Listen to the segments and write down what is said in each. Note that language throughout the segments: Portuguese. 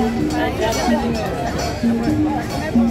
Thank you.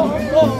어, 어. 어.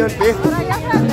Daniel Berto.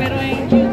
Ela